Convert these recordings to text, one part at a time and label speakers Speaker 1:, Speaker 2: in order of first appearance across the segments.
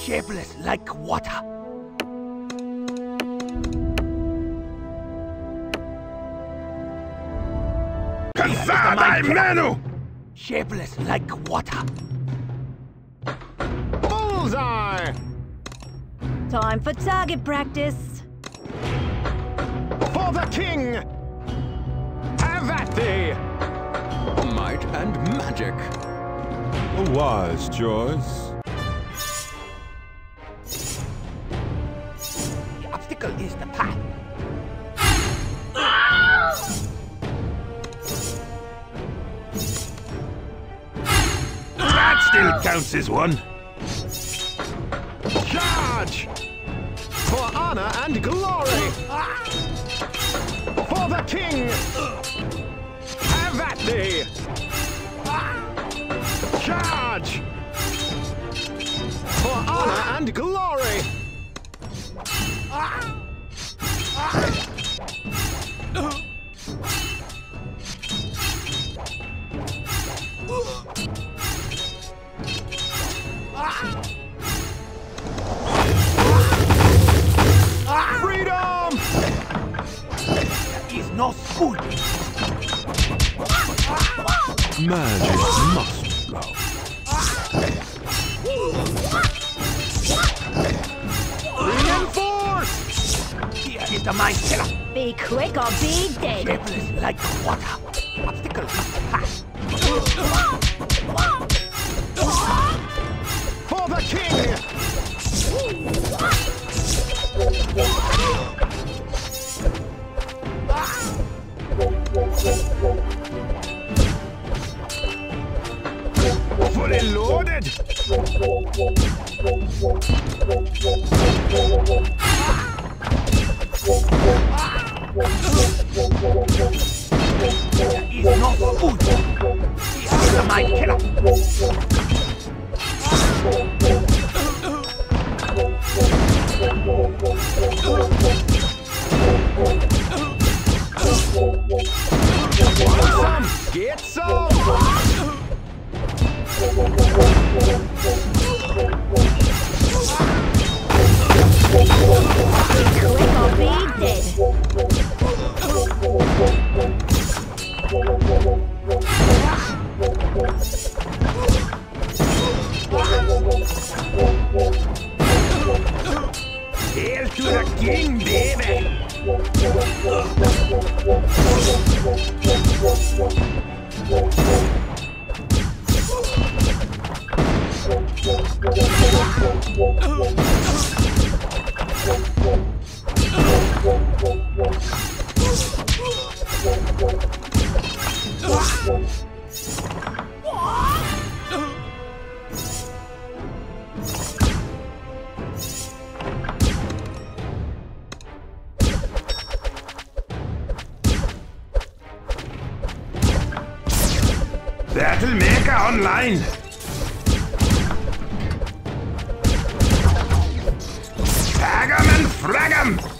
Speaker 1: shapeless like water.
Speaker 2: Kazadai Menu!
Speaker 1: Shapeless like water.
Speaker 3: Bullseye!
Speaker 4: Time for target practice.
Speaker 3: For the king! Have at thee!
Speaker 5: Might and magic.
Speaker 6: A wise choice.
Speaker 2: Counts as one.
Speaker 3: Charge! For honor and glory! For the king! Have at thee! Charge! For honor and glory!
Speaker 1: There is no school.
Speaker 6: Magic must flow.
Speaker 3: Reinforce!
Speaker 1: Here is the mind killer.
Speaker 4: Be quick or be dead.
Speaker 1: Shapeless like water. Obstacle is
Speaker 3: Get some!
Speaker 2: Hail to the king, frag 'em!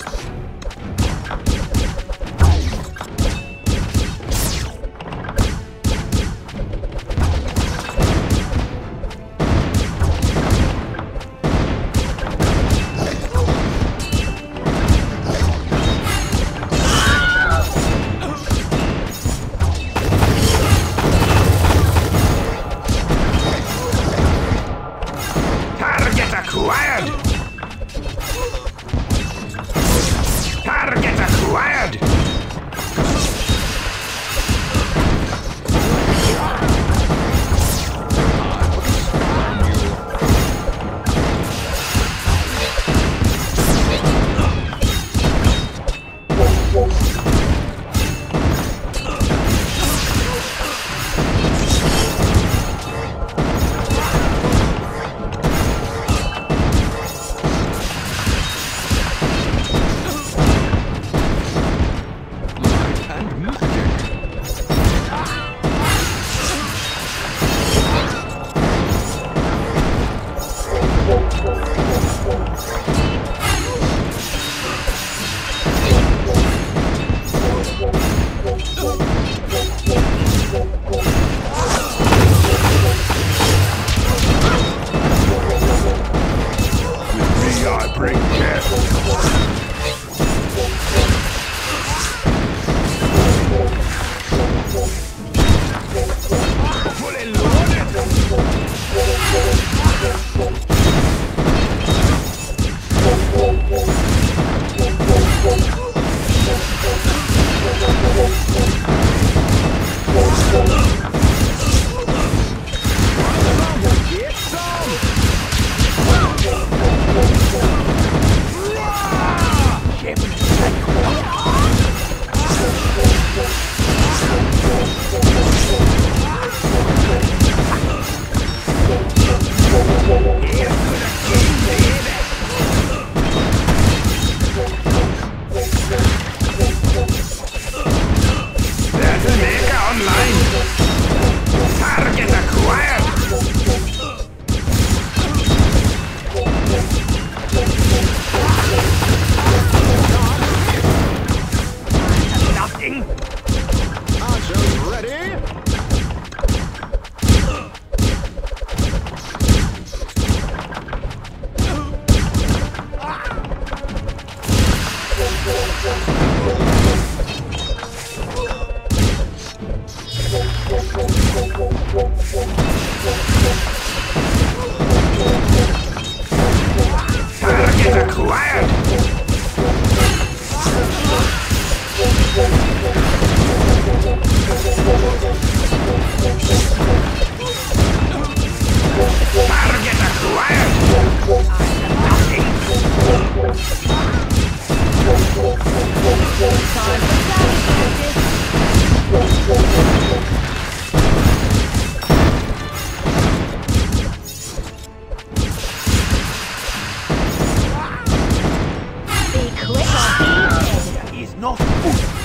Speaker 3: Not food.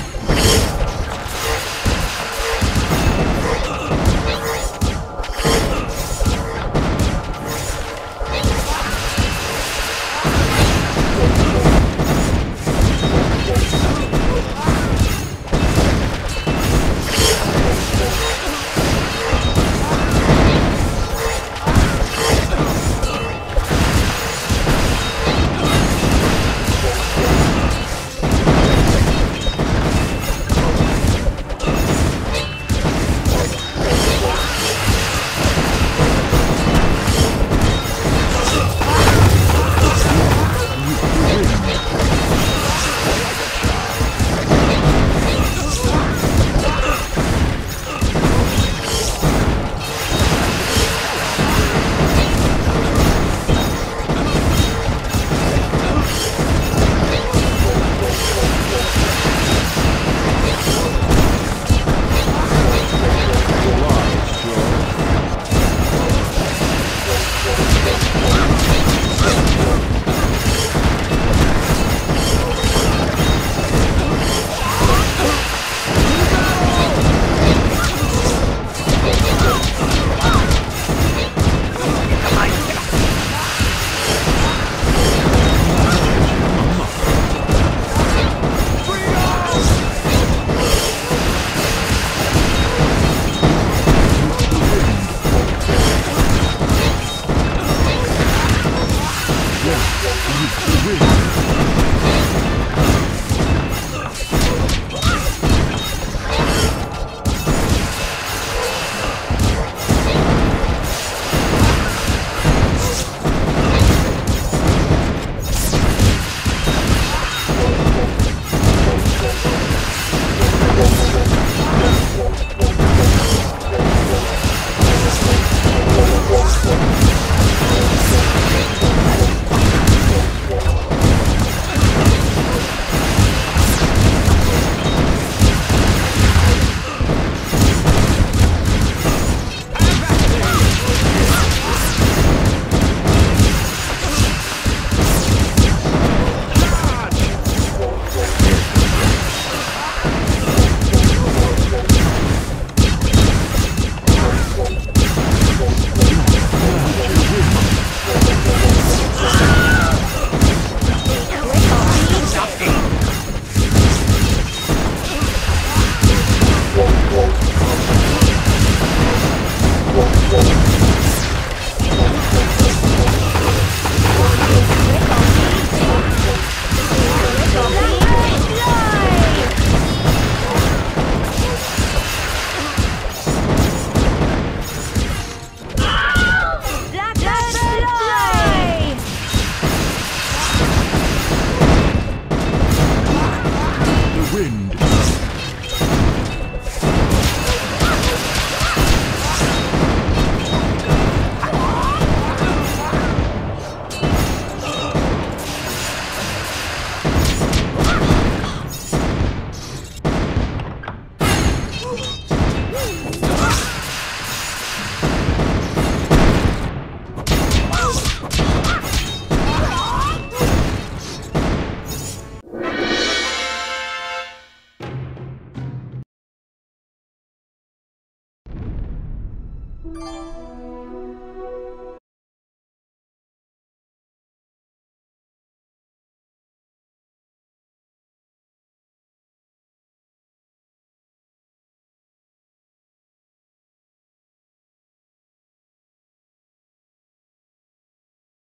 Speaker 6: With the. Música